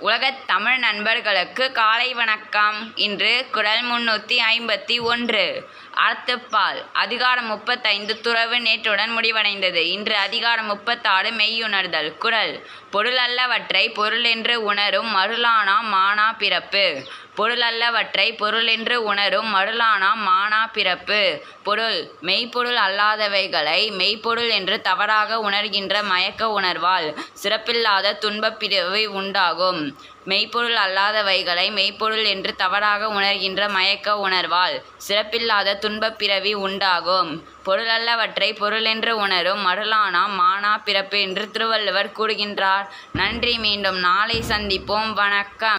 உலகத் தமிழ் நண்பர்களுக்கு காலை வணக்கம். இன்று குரல் முன்னூற்றி ஐம்பத்தி ஒன்று. அறத்துப்பால் அதிகாரம் முப்பத்தைந்து துறவு நேற்றுடன் முடிவடைந்தது. இன்று அதிகாரம் முப்பத்தாறு மெய்யுணர்தல் குரல் பொருளல்லவற்றை பொருளென்று உணரும் மருளானா மானா பிறப்பு. பொருளல்லவற்றை பொருளென்று உணரும் மருளானா மானா பிறப்பு. பொருள் மெய்ப்பொருள் அல்லாதவைகளை மெய்ப்பொருள் என்று தவறாக உணர்கின்ற மயக்க உணர்வால் சிறப்பில்லாத துன்பப் பிறவி உண்டாகும். மெய்ப்பொருள் அல்லாதவைகளை மெய்ப்பொருள் என்று தவறாக உணர்கின்ற மயக்க உணர்வால் சிறப்பில்லாத துன்பப் பிறவி உண்டாகும். பொருளல்லவற்றை பொருளென்று உணரும் மருளானா மானா பிறப்பு என்று திருவள்ளுவர் கூறுகின்றார். நன்றி மீண்டும் நாளை சந்திப்போம். வணக்கம்.